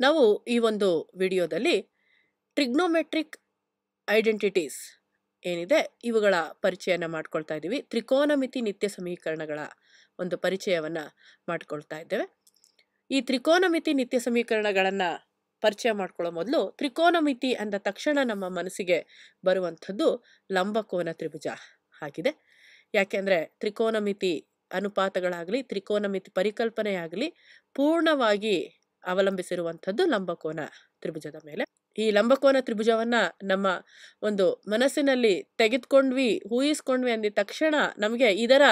ನಾವು ಈ ಒಂದು ವಿಡಿಯೋದಲ್ಲಿ ಟ್ರಿಗ್ನೋಮೆಟ್ರಿಕ್ ಐಡೆಂಟಿಟೀಸ್ ಏನಿದೆ, ಇವುಗಳ ಪರಿಚಯನ ಮಾಡ್ಕೊಳ್ತಾ ಇದ್ದೀವಿ. ತ್ರಿಕೋನಮಿತಿ ನಿತ್ಯ ಸಮೀಕರಣಗಳ ಒಂದು ಪರಿಚಯವನ್ನು ಮಾಡ್ಕೊಳ್ತಾ ಇದ್ದೇವೆ. ಈ ತ್ರಿಕೋನಮಿತಿ ನಿತ್ಯ ಸಮೀಕರಣಗಳನ್ನು ಪರಿಚಯ ಮಾಡ್ಕೊಳ್ಳೋ ಮೊದಲು ತ್ರಿಕೋನಮಿತಿ ಅಂದ ತಕ್ಷಣ ನಮ್ಮ ಮನಸ್ಸಿಗೆ ಬರುವಂಥದ್ದು ಲಂಬಕೋನ ತ್ರಿಭುಜ ಆಗಿದೆ. ಯಾಕೆಂದರೆ ತ್ರಿಕೋನಮಿತಿ ಅನುಪಾತಗಳಾಗಲಿ, ತ್ರಿಕೋನಮಿತಿ ಪರಿಕಲ್ಪನೆಯಾಗಲಿ ಪೂರ್ಣವಾಗಿ ಅವಲಂಬಿಸಿರುವಂಥದ್ದು ಲಂಬಕೋನ ತ್ರಿಭುಜದ ಮೇಲೆ. ಈ ಲಂಬಕೋನ ತ್ರಿಭುಜವನ್ನ ನಮ್ಮ ಒಂದು ಮನಸ್ಸಿನಲ್ಲಿ ತೆಗೆದುಕೊಂಡ್ವಿ, ಊಹಿಸ್ಕೊಂಡ್ವಿ ಅಂದಿದ ತಕ್ಷಣ ನಮಗೆ ಇದರ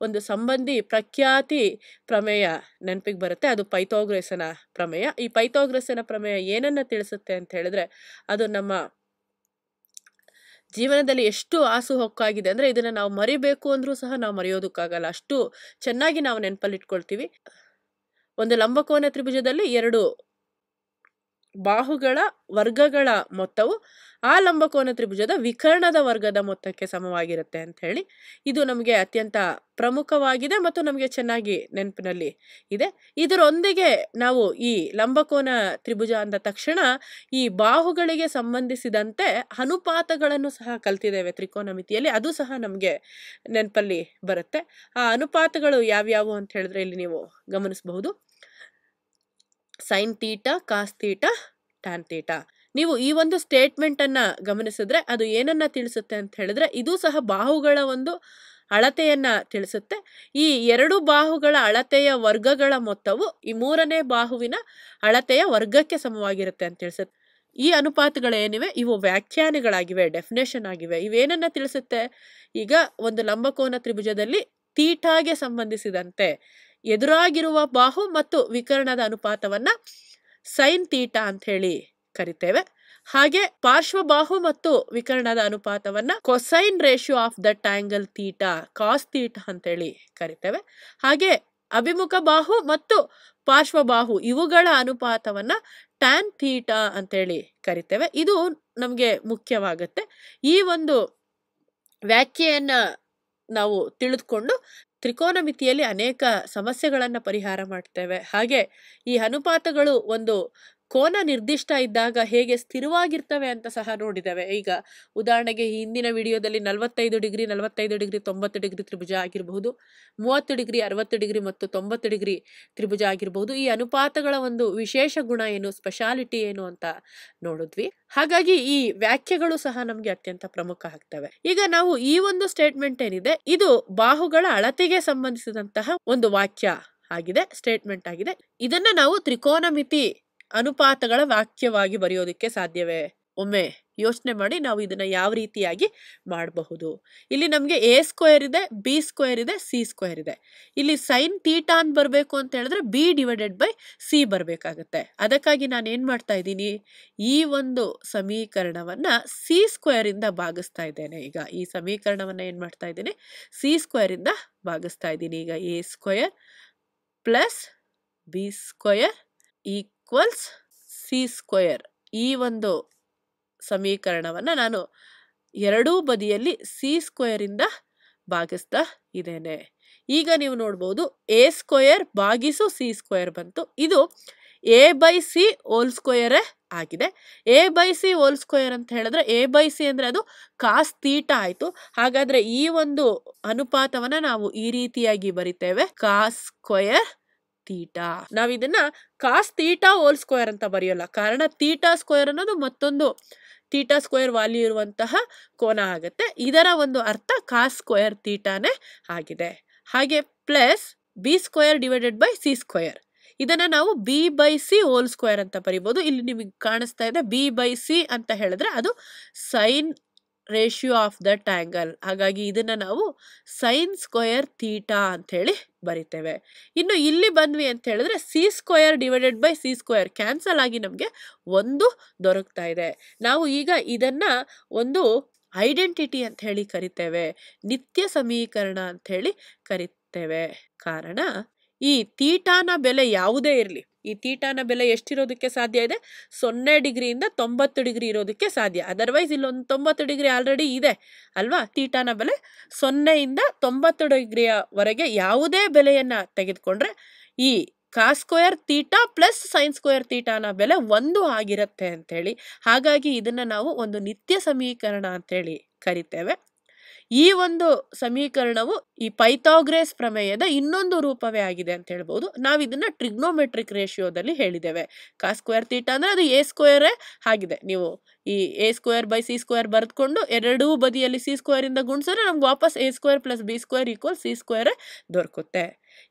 ಒಂದು ಸಂಬಂಧಿ ಪ್ರಖ್ಯಾತಿ ಪ್ರಮೇಯ ನೆನಪಿಗೆ ಬರುತ್ತೆ. ಅದು ಪೈಥೋಗ್ರೆಸನ ಪ್ರಮೇಯ. ಈ ಪೈಥೋಗ್ರೆಸನ ಪ್ರಮೇಯ ಏನನ್ನ ತಿಳಿಸುತ್ತೆ ಅಂತ ಹೇಳಿದ್ರೆ, ಅದು ನಮ್ಮ ಜೀವನದಲ್ಲಿ ಎಷ್ಟು ಆಸು ಹೊಕ್ಕಾಗಿದೆ ಅಂದರೆ ಇದನ್ನು ನಾವು ಮರಿಬೇಕು ಅಂದರೂ ಸಹ ನಾವು ಮರೆಯೋದಕ್ಕಾಗಲ್ಲ. ಅಷ್ಟು ಚೆನ್ನಾಗಿ ನಾವು ನೆನಪಲ್ಲಿ ಇಟ್ಕೊಳ್ತೀವಿ ಒಂದು ಲಂಬಕೋನ ತ್ರಿಭುಜದಲ್ಲಿ ಎರಡು ಬಾಹುಗಳ ವರ್ಗಗಳ ಮೊತ್ತವು ಆ ಲಂಬಕೋನ ತ್ರಿಭುಜದ ವಿಕರ್ಣದ ವರ್ಗದ ಮೊತ್ತಕ್ಕೆ ಸಮವಾಗಿರುತ್ತೆ ಅಂತ ಹೇಳಿ ಇದು ನಮಗೆ ಅತ್ಯಂತ ಪ್ರಮುಖವಾಗಿದೆ ಮತ್ತು ನಮಗೆ ಚೆನ್ನಾಗಿ ನೆನಪಿನಲ್ಲಿ ಇದೆ. ಇದರೊಂದಿಗೆ ನಾವು ಈ ಲಂಬಕೋನ ತ್ರಿಭುಜ ಅಂದ ತಕ್ಷಣ ಈ ಬಾಹುಗಳಿಗೆ ಸಂಬಂಧಿಸಿದಂತೆ ಅನುಪಾತಗಳನ್ನು ಸಹ ಕಲ್ತಿದ್ದೇವೆ ತ್ರಿಕೋನಮಿತಿಯಲ್ಲಿ ಅದು ಸಹ ನಮಗೆ ನೆನಪಲ್ಲಿ ಬರುತ್ತೆ. ಆ ಅನುಪಾತಗಳು ಯಾವ್ಯಾವು ಅಂತ ಹೇಳಿದ್ರೆ ಇಲ್ಲಿ ನೀವು ಗಮನಿಸಬಹುದು. Sine theta cos theta tan theta ನೀವು ಈ ಒಂದು ಸ್ಟೇಟ್ಮೆಂಟ್ ಅನ್ನ ಗಮನಿಸಿದ್ರೆ ಅದು ಏನನ್ನ ತಿಳಿಸುತ್ತೆ ಅಂತ ಹೇಳಿದ್ರೆ ಇದು ಸಹ ಬಾಹುಗಳ ಒಂದು ಅಳತೆಯನ್ನು ತಿಳಿಸುತ್ತೆ. ಈ ಎರಡು ಬಾಹುಗಳ ಅಳತೆಯ ವರ್ಗಗಳ ಮೊತ್ತವು ಈ ಮೂರನೇ ಬಾಹುವಿನ ಅಳತೆಯ ವರ್ಗಕ್ಕೆ ಸಮವಾಗಿರುತ್ತೆ ಅಂತ ತಿಳಿಸುತ್ತೆ. ಈ ಅನುಪಾತಗಳೇನಿವೆ? ಇವು ವ್ಯಾಖ್ಯಾನಗಳಾಗಿವೆ ಡೆಫಿನೇಷನ್ ಆಗಿವೆ. ಇವೇನನ್ನು ತಿಳಿಸುತ್ತೆ? ಈಗ ಒಂದು ಲಂಬಕೋನ ತ್ರಿಭುಜದಲ್ಲಿ ತೀಟಾಗೆ ಸಂಬಂಧಿಸಿದಂತೆ ಎದುರಾಗಿರುವ ಬಾಹು ಮತ್ತು ವಿಕರ್ಣದ ಅನುಪಾತವನ್ನ ಸೈನ್ ತೀಟ ಅಂತ ಹೇಳಿ ಕರಿತೇವೆ. ಹಾಗೆ ಪಾರ್ಶ್ವಬಾಹು ಮತ್ತು ವಿಕರ್ಣದ ಅನುಪಾತವನ್ನ cosine ratio of that angle theta cos theta ಅಂತೇಳಿ ಕರಿತೇವೆ. ಹಾಗೆ ಅಭಿಮುಖ ಬಾಹು ಮತ್ತು ಪಾರ್ಶ್ವಬಾಹು ಇವುಗಳ ಅನುಪಾತವನ್ನ ಟ್ಯಾನ್ ತೀಟ ಅಂತೇಳಿ ಕರಿತೇವೆ. ಇದು ನಮಗೆ ಮುಖ್ಯವಾಗುತ್ತೆ. ಈ ಒಂದು ವ್ಯಾಖ್ಯೆಯನ್ನ ನಾವು ತಿಳಿದುಕೊಂಡು ತ್ರಿಕೋನಮಿತಿಯಲ್ಲಿ ಅನೇಕ ಸಮಸ್ಯೆಗಳನ್ನು ಪರಿಹಾರ ಮಾಡ್ತೇವೆ. ಹಾಗೆ ಈ ಅನುಪಾತಗಳು ಒಂದು ಕೋನ ನಿರ್ದಿಷ್ಟ ಇದ್ದಾಗ ಹೇಗೆ ಸ್ಥಿರವಾಗಿರ್ತವೆ ಅಂತ ಸಹ ನೋಡಿದ್ದೇವೆ. ಈಗ ಉದಾಹರಣೆಗೆ ಹಿಂದಿನ ವಿಡಿಯೋದಲ್ಲಿ ನಲವತ್ತೈದು ಡಿಗ್ರಿ ನಲವತ್ತೈದು ಡಿಗ್ರಿ, ತೊಂಬತ್ತು ಡಿಗ್ರಿ ತ್ರಿಭುಜ ಆಗಿರಬಹುದು, ಮೂವತ್ತು ಡಿಗ್ರಿ, ಅರವತ್ತು ಡಿಗ್ರಿ ಮತ್ತು ತೊಂಬತ್ತು ಡಿಗ್ರಿ ತ್ರಿಭುಜ ಆಗಿರಬಹುದು. ಈ ಅನುಪಾತಗಳ ಒಂದು ವಿಶೇಷ ಗುಣ ಏನು ಸ್ಪೆಷಾಲಿಟಿ ಏನು ಅಂತ ನೋಡಿದ್ವಿ. ಹಾಗಾಗಿ ಈ ವ್ಯಾಖ್ಯೆಗಳು ಸಹ ನಮಗೆ ಅತ್ಯಂತ ಪ್ರಮುಖ ಆಗ್ತವೆ. ಈಗ ನಾವು ಈ ಒಂದು ಸ್ಟೇಟ್ಮೆಂಟ್ ಏನಿದೆ, ಇದು ಬಾಹುಗಳ ಅಳತೆಗೆ ಸಂಬಂಧಿಸಿದಂತಹ ಒಂದು ವಾಕ್ಯ ಆಗಿದೆ ಸ್ಟೇಟ್ಮೆಂಟ್ ಆಗಿದೆ. ಇದನ್ನ ನಾವು ತ್ರಿಕೋನಮಿತಿ ಅನುಪಾತಗಳ ವಾಕ್ಯವಾಗಿ ಬರೆಯೋದಕ್ಕೆ ಸಾಧ್ಯವೇ? ಒಮ್ಮೆ ಯೋಚನೆ ಮಾಡಿ ನಾವು ಇದನ್ನ ಯಾವ ರೀತಿಯಾಗಿ ಮಾಡಬಹುದು? ಇಲ್ಲಿ ನಮಗೆ ಎ ಸ್ಕ್ವೇರ್ ಇದೆ ಬಿ ಸ್ಕ್ವೇರ್ ಇದೆ ಸಿ ಸ್ಕ್ವೇರ್ ಇದೆ. ಇಲ್ಲಿ ಸೈನ್ ತೀಟಾ ಅಂತ ಬರಬೇಕು ಅಂತ ಹೇಳಿದ್ರೆ ಬಿ ಡಿವೈಡೆಡ್ ಬೈ ಸಿ ಬರಬೇಕಾಗತ್ತೆ. ಅದಕ್ಕಾಗಿ ನಾನು ಏನು ಮಾಡ್ತಾ ಇದ್ದೀನಿ? ಈ ಒಂದು ಸಮೀಕರಣವನ್ನ ಸಿ ಸ್ಕ್ವೇರ್ ಇಂದ ಭಾಗಿಸ್ತಾ ಇದ್ದೇನೆ. ಈಗ ಈ ಸಮೀಕರಣವನ್ನ ಏನು ಮಾಡ್ತಾ ಇದ್ದೀನಿ? ಸಿ ಸ್ಕ್ವೇರಿಂದ ಭಾಗಿಸ್ತಾ ಇದ್ದೀನಿ. ಈಗ A square plus B square equals C square ಈ ಒಂದು ಸಮೀಕರಣವನ್ನು ನಾನು ಎರಡೂ ಬದಿಯಲ್ಲಿ ಸಿ ಸ್ಕ್ವೇರಿಂದ ಭಾಗಿಸ್ತಾ ಇದ್ದೇನೆ. ಈಗ ನೀವು ನೋಡ್ಬೋದು ಎ ಸ್ಕ್ವಯರ್ ಭಾಗಿಸು ಸಿ ಸ್ಕ್ವಯರ್ ಬಂತು. ಇದು ಎ ಬೈ ಸಿ ಹೋಲ್ ಸ್ಕ್ವಯರೇ ಆಗಿದೆ. A by C whole square ಅಂತ ಹೇಳಿದ್ರೆ ಎ ಬೈ ಸಿ ಅಂದರೆ ಅದು ಕಾಸ್ ತೀಟ ಆಯಿತು. ಹಾಗಾದರೆ ಈ ಒಂದು ಅನುಪಾತವನ್ನು ನಾವು ಈ ರೀತಿಯಾಗಿ ಬರಿತೇವೆ. ಕಾಸ್ ಸ್ಕ್ವಯರ್ ತೀಟ ನಾವಿದನ್ನು ಕಾಸ್ ತೀಟಾ ಹೋಲ್ ಸ್ಕ್ವೇರ್ ಅಂತ ಬರೆಯೋಲ್ಲ. ಕಾರಣ ತೀಟಾ ಸ್ಕ್ವೇರ್ ಅನ್ನೋದು ಮತ್ತೊಂದು ತೀಟಾ ಸ್ಕ್ವೇರ್ ವ್ಯಾಲ್ಯೂ ಇರುವಂತಹ ಕೋನ ಆಗುತ್ತೆ. ಇದರ ಒಂದು ಅರ್ಥ ಕಾಸ್ ಸ್ಕ್ವೇರ್ ತೀಟಾನೇ ಆಗಿದೆ. ಹಾಗೆ plus B square divided by C square ಇದನ್ನು ನಾವು B by C whole square ಅಂತ ಬರಿಬೋದು. ಇಲ್ಲಿ ನಿಮಗೆ ಕಾಣಿಸ್ತಾ ಇದೆ ಬಿ ಬೈ ಸಿ ಅಂತ ಹೇಳಿದ್ರೆ ಅದು sine ratio of that angle ಹಾಗಾಗಿ ಇದನ್ನು ನಾವು ಸೈನ್ ಸ್ಕ್ವೇರ್ ತೀಟಾ ಅಂಥೇಳಿ ಬರಿತೇವೆ. ಇನ್ನು ಇಲ್ಲಿ ಬಂದ್ವಿ ಅಂತ ಹೇಳಿದ್ರೆ C square divided by C square cancel ಆಗಿ ನಮಗೆ ಒಂದು ದೊರಕ್ತಾ ಇದೆ. ನಾವು ಈಗ ಇದನ್ನ ಒಂದು ಐಡೆಂಟಿಟಿ ಅಂತ ಹೇಳಿ ಕರಿತೇವೆ, ನಿತ್ಯ ಸಮೀಕರಣ ಅಂತ ಹೇಳಿ ಕರಿತೇವೆ. ಕಾರಣ ಈ ತೀಟಾನ ಬೆಲೆ ಯಾವುದೇ ಇರಲಿ ಈ ತೀಟಾನ ಬೆಲೆ ಎಷ್ಟಿರೋದಕ್ಕೆ ಸಾಧ್ಯ ಇದೆ? ಸೊನ್ನೆ ಡಿಗ್ರಿಯಿಂದ ತೊಂಬತ್ತು ಡಿಗ್ರಿ ಇರೋದಕ್ಕೆ ಸಾಧ್ಯ. ಅದರ್ವೈಸ್ ಇಲ್ಲೊಂದು ತೊಂಬತ್ತು ಡಿಗ್ರಿ ಆಲ್ರೆಡಿ ಇದೆ. ಅಲ್ವಾ? ತೀಟಾನ ಬೆಲೆ ಸೊನ್ನೆಯಿಂದ ತೊಂಬತ್ತು ಡಿಗ್ರಿಯವರೆಗೆ ಯಾವುದೇ ಬೆಲೆಯನ್ನು ತೆಗೆದುಕೊಂಡ್ರೆ ಈ cos square theta plus sine square ತೀಟಾನ ಬೆಲೆ ಒಂದು ಆಗಿರುತ್ತೆ ಅಂಥೇಳಿ ಹಾಗಾಗಿ ಇದನ್ನು ನಾವು ಒಂದು ನಿತ್ಯ ಸಮೀಕರಣ ಅಂತೇಳಿ ಕರಿತೇವೆ. ಈ ಒಂದು ಸಮೀಕರಣವು ಈ ಪೈಥಾಗ್ರೇಸ್ ಪ್ರಮೇಯದ ಇನ್ನೊಂದು ರೂಪವೇ ಆಗಿದೆ ಅಂತ ಹೇಳ್ಬೋದು. ನಾವು ಇದನ್ನ ಟ್ರಿಗ್ನೋಮೆಟ್ರಿಕ್ ರೇಷಿಯೋದಲ್ಲಿ ಹೇಳಿದ್ದೇವೆ. ಕಾ ಸ್ಕ್ವೇರ್ ತೀಟ ಅಂದ್ರೆ ಅದು ಎ ಸ್ಕ್ವೇರೇ ಆಗಿದೆ. ನೀವು ಈ A square by C square ಬರೆದುಕೊಂಡು ಎರಡೂ ಬದಿಯಲ್ಲಿ ಸಿ ಸ್ಕ್ವೇರ್ ಇಂದ ಗುಣಿಸಿದ್ರೆ ನಮ್ಗೆ ವಾಪಸ್ A square plus B square equal C ಸ್ಕ್ವೇರೇ ದೊರಕುತ್ತೆ.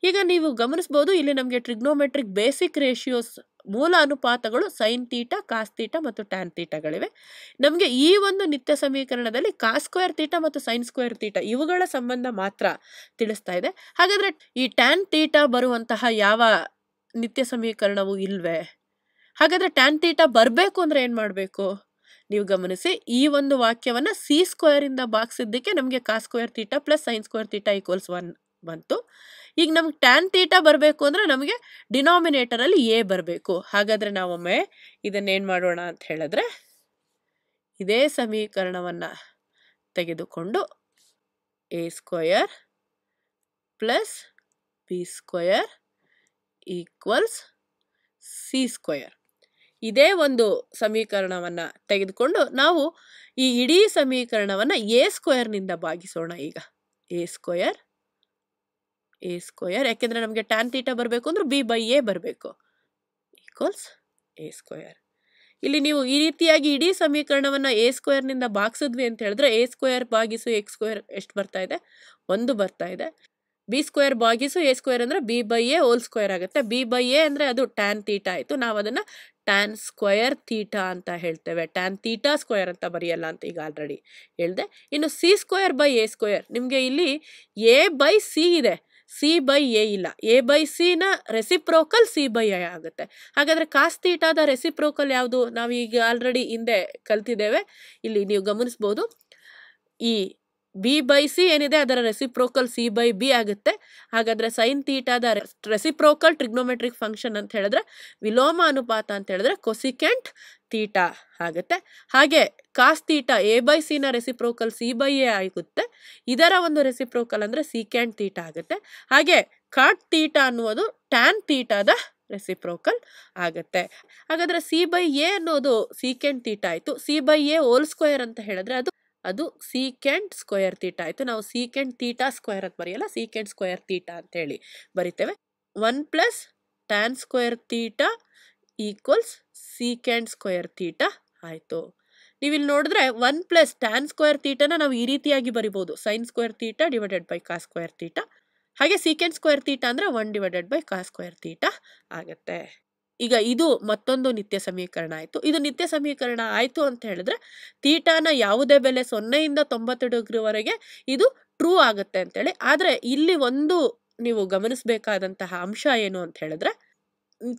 ಈಗ ನೀವು ಗಮನಿಸ್ಬೋದು, ಇಲ್ಲಿ ನಮಗೆ ಟ್ರಿಗ್ನೋಮೆಟ್ರಿಕ್ ಬೇಸಿಕ್ ರೇಷಿಯೋಸ್ ಮೂಲ ಅನುಪಾತಗಳು ಸೈನ್ ತೀಟ ಕಾಸ್ ತೀಟ ಮತ್ತು ಟ್ಯಾನ್ ತೀಟಗಳಿವೆ ನಮಗೆ ಈ ಒಂದು ನಿತ್ಯ ಸಮೀಕರಣದಲ್ಲಿ ಕಾಸ್ ಸ್ಕ್ವೇರ್ ತೀಟ ಮತ್ತು ಸೈನ್ ಸ್ಕ್ವೇರ್ ತೀಟ ಇವುಗಳ ಸಂಬಂಧ ಮಾತ್ರ ತಿಳಿಸ್ತಾ ಇದೆ. ಹಾಗಾದ್ರೆ ಈ ಟ್ಯಾನ್ ತೀಟ ಬರುವಂತಹ ಯಾವ ನಿತ್ಯ ಸಮೀಕರಣವು ಇಲ್ವೇ? ಹಾಗಾದ್ರೆ ಟ್ಯಾನ್ ತೀಟ ಬರಬೇಕು ಅಂದ್ರೆ ಏನು ಮಾಡಬೇಕು? ನೀವು ಗಮನಿಸಿ, ಈ ಒಂದು ವಾಕ್ಯವನ್ನ ಸಿ ಸ್ಕ್ವೇರಿಂದ ಇಂದ ಬಾಗಿಸಿದ್ದಕ್ಕೆ ನಮಗೆ cos square theta plus sine square theta equals one ಬಂತು. ಈಗ ನಮ್ಗೆ ಟ್ಯಾನ್ ತೀಟ ಬರಬೇಕು ಅಂದರೆ ನಮಗೆ ಡಿನಾಮಿನೇಟರಲ್ಲಿ ಎ ಬರಬೇಕು. ಹಾಗಾದರೆ ನಾವೊಮ್ಮೆ ಇದನ್ನೇನು ಮಾಡೋಣ ಅಂತ ಹೇಳಿದ್ರೆ ಇದೇ ಸಮೀಕರಣವನ್ನು ತೆಗೆದುಕೊಂಡು A square plus B square equals C square ಇದೇ ಒಂದು ಸಮೀಕರಣವನ್ನು ತೆಗೆದುಕೊಂಡು ನಾವು ಈ ಇಡೀ ಸಮೀಕರಣವನ್ನು ಎ ಸ್ಕ್ವಯರ್ನಿಂದ ಭಾಗಿಸೋಣ ಈಗ. ಎ ಸ್ಕ್ವಯರ್ ಎ ಸ್ಕ್ವಯರ್ ಯಾಕೆಂದರೆ ನಮಗೆ ಟ್ಯಾನ್ ತೀಟ ಬರಬೇಕು ಅಂದ್ರೆ ಬಿ ಬೈ ಎ ಬರಬೇಕು. ಈಕ್ವಲ್ಸ್ ಎ ಸ್ಕ್ವಯರ್ ಇಲ್ಲಿ ನೀವು ಈ ರೀತಿಯಾಗಿ ಇಡೀ ಸಮೀಕರಣವನ್ನ ಎ ಸ್ಕ್ವೇರ್ನಿಂದ ಭಾಗಿಸಿದ್ವಿ ಅಂತ ಹೇಳಿದ್ರೆ ಎ ಸ್ಕ್ವೇರ್ ಭಾಗಿಸು ಎಕ್ಸ್ ಸ್ಕ್ವೇರ್ ಎಷ್ಟು ಬರ್ತಾ ಇದೆ? ಒಂದು ಬರ್ತಾ ಇದೆ. ಬಿ ಸ್ಕ್ವೇರ್ ಭಾಗಿಸು ಎ ಸ್ಕ್ವೇರ್ ಅಂದ್ರೆ B by A whole square ಆಗುತ್ತೆ. ಬಿ ಬೈ ಎ ಅಂದ್ರೆ ಅದು ಟ್ಯಾನ್ ತೀಟಾ ಆಯಿತು. ನಾವು ಅದನ್ನ ಟ್ಯಾನ್ ಸ್ಕ್ವಯರ್ ತೀಟಾ ಅಂತ ಹೇಳ್ತೇವೆ. ಟ್ಯಾನ್ ತೀಟಾ ಸ್ಕ್ವಯರ್ ಅಂತ ಬರೆಯಲ್ಲ ಅಂತ ಈಗ ಆಲ್ರೆಡಿ ಹೇಳಿದೆ. ಇನ್ನು C square by A square ನಿಮಗೆ ಇಲ್ಲಿ ಎ ಬೈ ಸಿ ಇದೆ. ಸಿ ಬೈ ಎ ಇಲ್ಲ. ಎ ಬೈ ಸಿನ ರೆಸಿಪ್ರೋಕಲ್ ಸಿ ಬೈ ಎ ಆಗುತ್ತೆ. ಹಾಗಾದ್ರೆ ಕಾಸ್ ತೀಟಾದ ರೆಸಿಪ್ರೋಕಲ್ ಯಾವುದು? ನಾವೀಗ ಆಲ್ರೆಡಿ ಹಿಂದೆ ಕಲ್ತಿದ್ದೇವೆ. ಇಲ್ಲಿ ನೀವು ಗಮನಿಸ್ಬೋದು. ಈ ಬಿ ಬೈ ಸಿ ಏನಿದೆ? ಅದರ ರೆಸಿಪ್ರೋಕಲ್ ಸಿ ಬೈ ಬಿ ಆಗುತ್ತೆ. ಹಾಗಾದ್ರೆ ಸೈನ್ ತೀಟಾದ ರೆಸಿಪ್ರೋಕಲ್ ಟ್ರಿಗ್ನೋಮೆಟ್ರಿಕ್ ಫಂಕ್ಷನ್ ಅಂತ ಹೇಳಿದ್ರೆ ವಿಲೋಮ ಅನುಪಾತ ಅಂತ ಹೇಳಿದ್ರೆ ಕೊಸಿಕೆಂಟ್ ತೀಟಾ ಆಗುತ್ತೆ. ಹಾಗೆ ಕಾಸ್ ತೀಟಾ ಎ ಬೈ ಸಿನ ರೆಸಿಪ್ರೋಕಲ್ ಸಿ ಬೈ ಎ ಆಗುತ್ತೆ. ಇದರ ಒಂದು ರೆಸಿಪ್ರೋಕಲ್ ಅಂದರೆ ಸೀಕ್ಯಾಂಡ್ ತೀಟ ಆಗುತ್ತೆ. ಹಾಗೆ ಕಾಟ್ ತೀಟ ಅನ್ನುವುದು ಟ್ಯಾನ್ ತೀಟದ ರೆಸಿಪ್ರೋಕಲ್ ಆಗುತ್ತೆ. ಹಾಗಾದರೆ ಸಿ ಬೈ ಎ ಅನ್ನೋದು ಸೀಕ್ಯಾಂಡ್ ತೀಟ ಆಯಿತು. C by A whole square ಅಂತ ಹೇಳಿದ್ರೆ ಅದು ಅದು ಸೀಕೆಂಡ್ ಸ್ಕ್ವೇರ್ ತೀಟ ಆಯಿತು. ನಾವು ಸೀಕೆಂಟ್ ತೀಟಾ ಸ್ಕ್ವೇರ್ ಅಂತ ಬರೆಯಲ್ಲ ಸೀಕೆಂಡ್ ಸ್ಕ್ವೇರ್ ತೀಟ ಅಂತ ಹೇಳಿ ಬರಿತೇವೆ. One plus tan square theta equals secant square theta ಆಯಿತು. ನೀವಿಲ್ಲಿ ನೋಡಿದ್ರೆ ಒನ್ ಪ್ಲಸ್ ಟ್ಯಾನ್ ಸ್ಕ್ವೇರ್ ತೀಟನ ನಾವು ಈ ರೀತಿಯಾಗಿ ಬರಿಬೋದು. Sine square theta divided by cos square theta ಹಾಗೆ ಸೀಕೆಂಡ್ ಸ್ಕ್ವೇರ್ ತೀಟ ಅಂದರೆ one divided by cos square theta ಆಗುತ್ತೆ. ಈಗ ಇದು ಮತ್ತೊಂದು ನಿತ್ಯ ಸಮೀಕರಣ ಆಯಿತು. ಇದು ನಿತ್ಯ ಸಮೀಕರಣ ಆಯಿತು ಅಂತ ಹೇಳಿದ್ರೆ ತೀಟಾನ ಯಾವುದೇ ಬೆಲೆ ಸೊನ್ನೆಯಿಂದ ತೊಂಬತ್ತು ಡಿಗ್ರಿವರೆಗೆ ಇದು ಟ್ರೂ ಆಗುತ್ತೆ ಅಂತೇಳಿ ಆದರೆ ಇಲ್ಲಿ ಒಂದು ನೀವು ಗಮನಿಸಬೇಕಾದಂತಹ ಅಂಶ ಏನು ಅಂತ ಹೇಳಿದ್ರೆ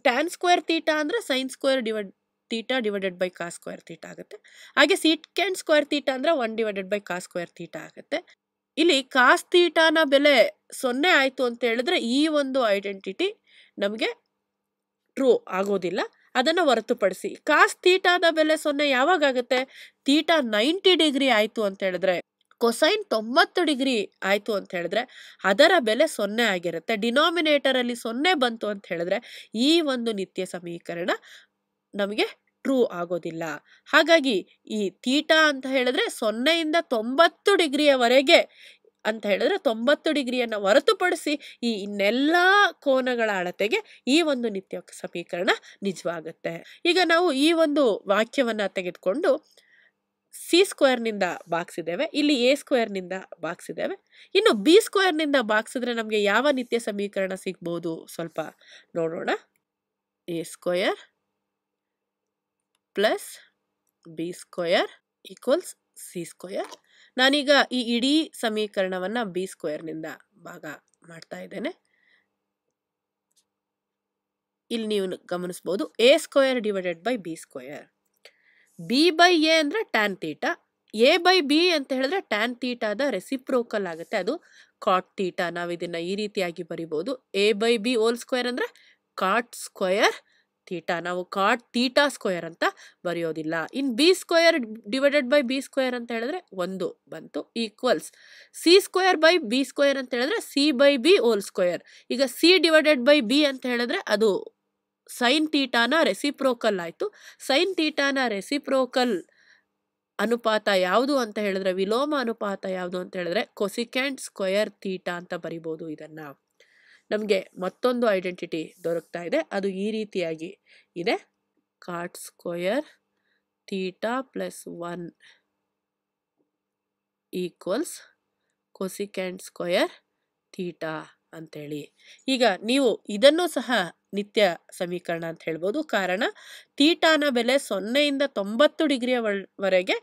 ಟ್ಯಾನ್ ಸ್ಕ್ವೇರ್ ತೀಟ ಅಂದರೆ sine square divide theta divided by cos square theta ಆಗುತ್ತೆ. ಹಾಗೆ ಸೀಟ್ಕೆಂಡ್ ಸ್ಕ್ವೇರ್ ತೀಟಾ ಅಂದರೆ one divided by cos square theta ಆಗುತ್ತೆ. ಇಲ್ಲಿ ಕಾಸ್ ತೀಟಾನ ಬೆಲೆ ಸೊನ್ನೆ ಆಯಿತು ಅಂತ ಹೇಳಿದ್ರೆ ಈ ಒಂದು ಐಡೆಂಟಿಟಿ ನಮಗೆ ಟ್ರೂ ಆಗೋದಿಲ್ಲ. ಅದನ್ನು ಹೊರತುಪಡಿಸಿ ಕಾಸ್ ತೀಟಾದ ಬೆಲೆ ಸೊನ್ನೆ ಯಾವಾಗ ಆಗುತ್ತೆ? ತೀಟಾ ನೈಂಟಿ ಡಿಗ್ರಿ ಆಯಿತು ಅಂತ ಹೇಳಿದ್ರೆ ಕೊಸೈನ್ ತೊಂಬತ್ತು ಡಿಗ್ರಿ ಆಯಿತು ಅಂತ ಹೇಳಿದ್ರೆ ಅದರ ಬೆಲೆ ಸೊನ್ನೆ ಆಗಿರುತ್ತೆ. ಡಿನಾಮಿನೇಟರಲ್ಲಿ ಸೊನ್ನೆ ಬಂತು ಅಂತ ಹೇಳಿದ್ರೆ ಈ ಒಂದು ನಿತ್ಯ ಸಮೀಕರಣ ನಮಗೆ ಟ್ರೂ ಆಗೋದಿಲ್ಲ. ಹಾಗಾಗಿ ಈ ತೀಟಾ ಅಂತ ಹೇಳಿದ್ರೆ ಸೊನ್ನೆಯಿಂದ ತೊಂಬತ್ತು ಡಿಗ್ರಿಯವರೆಗೆ ಅಂತ ಹೇಳಿದ್ರೆ ತೊಂಬತ್ತು ಡಿಗ್ರಿಯನ್ನು ಹೊರತುಪಡಿಸಿ ಈ ಇನ್ನೆಲ್ಲ ಕೋನಗಳ ಅಳತೆಗೆ ಈ ಒಂದು ನಿತ್ಯ ಸಮೀಕರಣ ನಿಜವಾಗುತ್ತೆ. ಈಗ ನಾವು ಈ ಒಂದು ವಾಕ್ಯವನ್ನು ತೆಗೆದುಕೊಂಡು ಸಿ ಸ್ಕ್ವೇರ್ನಿಂದ ಬಾಗಿಸಿದ್ದೇವೆ ಇಲ್ಲಿ ಎ ಸ್ಕ್ವೇರ್ನಿಂದ ಬಾಗಿಸಿದ್ದೇವೆ ಇನ್ನು ಬಿ ಸ್ಕ್ವೇರ್ನಿಂದ ಬಾಗಿಸಿದ್ರೆ ನಮಗೆ ಯಾವ ನಿತ್ಯ ಸಮೀಕರಣ ಸಿಗ್ಬೋದು? ಸ್ವಲ್ಪ ನೋಡೋಣ. A square plus B square equals C square ನಾನೀಗ ಈ ಇಡೀ ಸಮೀಕರಣವನ್ನು ಬಿ ಸ್ಕ್ವೇರ್ನಿಂದ ಭಾಗ ಮಾಡ್ತಾ ಇದ್ದೇನೆ. ಇಲ್ಲಿ ನೀವು ಗಮನಿಸ್ಬೋದು A square divided by B square. B by A ಅಂದರೆ tan theta A by B ಅಂತ ಹೇಳಿದ್ರೆ ಟ್ಯಾನ್ ತೀಟಾದ ರೆಸಿಪ್ರೋಕಲ್ ಆಗುತ್ತೆ. ಅದು ಕಾಟ್ ತೀಟಾ ನಾವು ಇದನ್ನು ಈ ರೀತಿಯಾಗಿ ಬರಿಬೋದು. A by B whole square ಅಂದರೆ ಕಾಟ್ ಸ್ಕ್ವಯರ್ ತೀಟಾ ನಾವು ಕಾಟ್ ತೀಟಾ ಸ್ಕ್ವೇರ್ ಅಂತ ಬರೆಯೋದಿಲ್ಲ. ಇನ್ B square divided by B square ಅಂತ ಹೇಳಿದ್ರೆ ಒಂದು ಬಂತು equals C square by B square ಅಂತ ಹೇಳಿದ್ರೆ C by B whole square ಈಗ ಸಿ ಡಿವೈಡೆಡ್ ಬೈ ಬಿ ಅಂತ ಹೇಳಿದ್ರೆ ಅದು ಸೈನ್ ತೀಟಾನ ರೆಸಿಪ್ರೋಕಲ್ ಆಯಿತು. ಸೈನ್ ತೀಟಾನ ರೆಸಿಪ್ರೋಕಲ್ ಅನುಪಾತ ಯಾವುದು ಅಂತ ಹೇಳಿದ್ರೆ, ವಿಲೋಮ ಅನುಪಾತ ಯಾವುದು ಅಂತ ಹೇಳಿದ್ರೆ ಕೊಸಿಕ್ಯಾಂಟ್ ಸ್ಕ್ವಯರ್ ತೀಟಾ ಅಂತ ಬರಿಬೋದು ಇದನ್ನ. ನಮಗೆ ಮತ್ತೊಂದು ಐಡೆಂಟಿಟಿ ದೊರಕ್ತಾ ಇದೆ. ಅದು ಈ ರೀತಿಯಾಗಿ ಇದೆ. Cot square theta plus one equals cosecant square theta ಅಂಥೇಳಿ ಈಗ ನೀವು ಇದನ್ನು ಸಹ ನಿತ್ಯ ಸಮೀಕರಣ ಅಂತ ಹೇಳ್ಬೋದು. ಕಾರಣ ತೀಟಾನ ಬೆಲೆ ಸೊನ್ನೆಯಿಂದ ತೊಂಬತ್ತು ಡಿಗ್ರಿಯ ವರೆಗೆ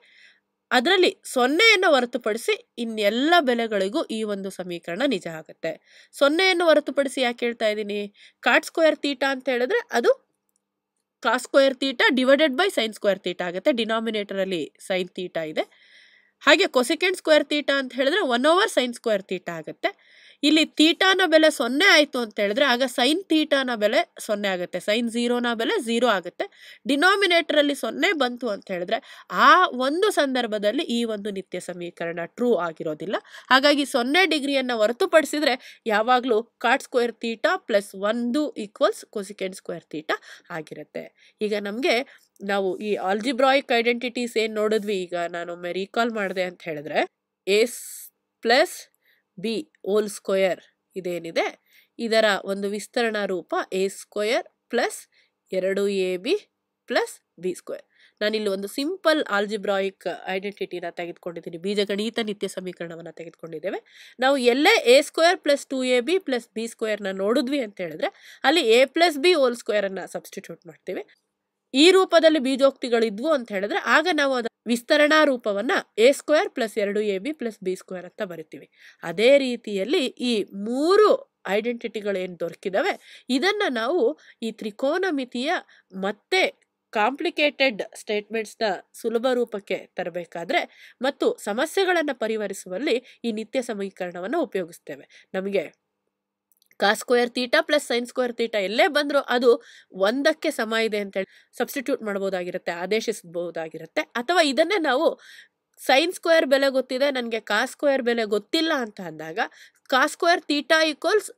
ಅದರಲ್ಲಿ ಸೊನ್ನೆಯನ್ನು ಹೊರತುಪಡಿಸಿ ಇನ್ನೆಲ್ಲ ಬೆಲೆಗಳಿಗೂ ಈ ಒಂದು ಸಮೀಕರಣ ನಿಜ ಆಗುತ್ತೆ. ಸೊನ್ನೆಯನ್ನು ಹೊರತುಪಡಿಸಿ ಯಾಕೆ ಹೇಳ್ತಾ ಇದ್ದೀನಿ? ಕಾಟ್ ಸ್ಕ್ವೇರ್ ತೀಟ ಅಂತ ಹೇಳಿದ್ರೆ ಅದು cos square theta divided by sine square theta ಆಗುತ್ತೆ. ಡಿನಾಮಿನೇಟರಲ್ಲಿ ಸೈನ್ ತೀಟ ಇದೆ. ಹಾಗೆ ಕೊಸಿಕೆಂಡ್ ಸ್ಕ್ವೇರ್ ತೀಟ ಅಂತ ಹೇಳಿದ್ರೆ one over sine square theta ಆಗುತ್ತೆ. ಇಲ್ಲಿ ತೀಟಾನ ಬೆಲೆ ಸೊನ್ನೆ ಆಯಿತು ಅಂತ ಹೇಳಿದ್ರೆ, ಆಗ ಸೈನ್ ತೀಟಾನ ಬೆಲೆ ಸೊನ್ನೆ ಆಗುತ್ತೆ. ಸೈನ್ ಝೀರೋನ ಬೆಲೆ ಝೀರೋ ಆಗುತ್ತೆ. ಡಿನಾಮಿನೇಟರಲ್ಲಿ ಸೊನ್ನೆ ಬಂತು ಅಂತ ಹೇಳಿದ್ರೆ, ಆ ಒಂದು ಸಂದರ್ಭದಲ್ಲಿ ಈ ಒಂದು ನಿತ್ಯ ಸಮೀಕರಣ ಟ್ರೂ ಆಗಿರೋದಿಲ್ಲ. ಹಾಗಾಗಿ ಸೊನ್ನೆ ಡಿಗ್ರಿಯನ್ನು ಹೊರತುಪಡಿಸಿದ್ರೆ, ಯಾವಾಗಲೂ ಕಾಟ್ ಸ್ಕ್ವೇರ್ ತೀಟಾ ಪ್ಲಸ್ ಒಂದು ಈಕ್ವಲ್ಸ್ ಕೊಸಿಕೆಂಡ್ ಸ್ಕ್ವೇರ್ ತೀಟಾ ಆಗಿರುತ್ತೆ. ಈಗ ನಮಗೆ ನಾವು ಈ ಆಲ್ಜಿಬ್ರಾಯಿಕ್ ಐಡೆಂಟಿಟೀಸ್ ಏನು ನೋಡಿದ್ವಿ? ಈಗ ನಾನೊಮ್ಮೆ ರೀಕಾಲ್ ಮಾಡಿದೆ ಅಂತ ಹೇಳಿದ್ರೆ A plus B whole square ಇದೇನಿದೆ. ಇದರ ಒಂದು ವಿಸ್ತರಣಾ ರೂಪ ಎ ಸ್ಕ್ವಯರ್ ಪ್ಲಸ್ ಎರಡು A B plus B square. ನಾನಿಲ್ಲಿ ಒಂದು ಸಿಂಪಲ್ ಆಲ್ಜಿಬ್ರಾಯಿಕ್ ಐಡೆಂಟಿಟಿನ ತೆಗೆದುಕೊಂಡಿದ್ದೀನಿ. ಬೀಜಗಣಿತ ನಿತ್ಯ ಸಮೀಕರಣವನ್ನು ತೆಗೆದುಕೊಂಡಿದ್ದೇವೆ. ನಾವು ಎಲ್ಲೇ A square plus two A B plus B ಸ್ಕ್ವೇರ್ನ ನೋಡಿದ್ವಿ ಅಂತ ಹೇಳಿದ್ರೆ ಅಲ್ಲಿ ಎ ಪ್ಲಸ್ ಬಿ ಹೋಲ್ ಸ್ಕ್ವೇರನ್ನು ಸಬ್ಸ್ಟಿಟ್ಯೂಟ್ ಮಾಡ್ತೀವಿ. ಈ ರೂಪದಲ್ಲಿ ಬೀಜೋಕ್ತಿಗಳಿದ್ವು ಅಂತ ಹೇಳಿದ್ರೆ ಆಗ ನಾವು ಅದರ ವಿಸ್ತರಣಾ ರೂಪವನ್ನ ಎ ಸ್ಕ್ವೇರ್ ಪ್ಲಸ್ ಎರಡು A B plus B square ಅಂತ ಬರಿತೀವಿ. ಅದೇ ರೀತಿಯಲ್ಲಿ ಈ ಮೂರು ಐಡೆಂಟಿಟಿಗಳು ಏನು ದೊರಕಿದವೆ, ಇದನ್ನ ನಾವು ಈ ತ್ರಿಕೋನಮಿತಿಯ ಮತ್ತೆ ಕಾಂಪ್ಲಿಕೇಟೆಡ್ ಸ್ಟೇಟ್ಮೆಂಟ್ಸ್ನ ಸುಲಭ ರೂಪಕ್ಕೆ ತರಬೇಕಾದ್ರೆ ಮತ್ತು ಸಮಸ್ಯೆಗಳನ್ನು ಪರಿಹರಿಸುವಲ್ಲಿ ಈ ನಿತ್ಯ ಸಮೀಕರಣವನ್ನು ಉಪಯೋಗಿಸ್ತೇವೆ. ನಮಗೆ cos square theta plus sine square theta ಎಲ್ಲೇ ಬಂದರೂ ಅದು ಒಂದಕ್ಕೆ ಸಮ ಇದೆ ಅಂತೇಳಿ ಸಬ್ಸ್ಟಿಟ್ಯೂಟ್ ಮಾಡ್ಬೋದಾಗಿರುತ್ತೆ, ಆದೇಶಿಸ್ಬೋದಾಗಿರುತ್ತೆ. ಅಥವಾ ಇದನ್ನೇ ನಾವು ಸೈನ್ ಸ್ಕ್ವೇರ್ ಬೆಲೆ ಗೊತ್ತಿದೆ, ನನಗೆ ಕಾ ಸ್ಕ್ವೇರ್ ಬೆಲೆ ಗೊತ್ತಿಲ್ಲ ಅಂತ ಅಂದಾಗ, ಕಾ ಸ್ಕ್ವೇರ್ ತೀಟಾ ಈಕ್ವಲ್ಸ್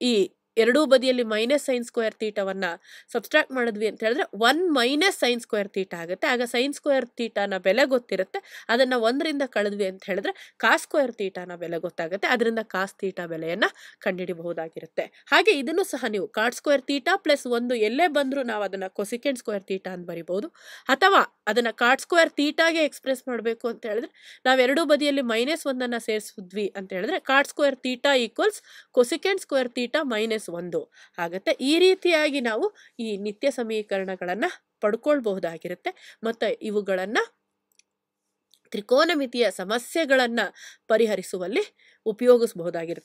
ಈ ಎರಡೂ ಬದಿಯಲ್ಲಿ ಮೈನಸ್ ಸೈನ್ ಸ್ಕ್ವೇರ್ ತೀಟವನ್ನು ಸಬ್ಸ್ಟ್ರಾಕ್ಟ್ ಮಾಡಿದ್ವಿ ಅಂತ ಹೇಳಿದ್ರೆ one minus sine square theta ಆಗುತ್ತೆ. ಆಗ ಸೈನ್ ಸ್ಕ್ವೇರ್ ತೀಟನ ಬೆಲೆ ಗೊತ್ತಿರುತ್ತೆ. ಅದನ್ನು ಒಂದರಿಂದ ಕಳೆದ್ವಿ ಅಂತ ಹೇಳಿದ್ರೆ ಕಾಸ್ ಸ್ಕ್ವೇರ್ ತೀಟನ ಬೆಲೆ ಗೊತ್ತಾಗುತ್ತೆ. ಅದರಿಂದ ಕಾಸ್ ತೀಟ ಬೆಲೆಯನ್ನು ಕಂಡುಹಿಡಿಬಹುದಾಗಿರುತ್ತೆ. ಹಾಗೆ ಇದನ್ನು ಸಹ ನೀವು ಕಾಟ್ ಸ್ಕ್ವೇರ್ ತೀಟ ಪ್ಲಸ್ ಒಂದು ಎಲ್ಲೇ ಬಂದರೂ ನಾವು ಅದನ್ನು ಕೊಸಿಕೆಂಡ್ ಸ್ಕ್ವೇರ್ ತೀಟ ಅಂತ ಬರಿಬೋದು ಅಥವಾ ಅದನ್ನು ಕಾಟ್ ಸ್ಕ್ವೇರ್ ತೀಟಾಗೆ ಎಕ್ಸ್ಪ್ರೆಸ್ ಮಾಡಬೇಕು ಅಂತ ಹೇಳಿದ್ರೆ ನಾವು ಎರಡೂ ಬದಿಯಲ್ಲಿ ಮೈನಸ್ ಒಂದನ್ನು ಸೇರಿಸಿದ್ವಿ ಅಂತ ಹೇಳಿದ್ರೆ cot square theta equals cosecant square theta minus ಒಂದು ಆಗುತ್ತೆ. ಈ ರೀತಿಯಾಗಿ ನಾವು ಈ ನಿತ್ಯ ಸಮೀಕರಣಗಳನ್ನು ಪಡ್ಕೊಳ್ಬಹುದಾಗಿರುತ್ತೆ. ಮತ್ತು ಇವುಗಳನ್ನು ತ್ರಿಕೋನಮಿತಿಯ ಸಮಸ್ಯೆಗಳನ್ನು ಪರಿಹರಿಸುವಲ್ಲಿ ಉಪಯೋಗಿಸಬಹುದಾಗಿರುತ್ತೆ.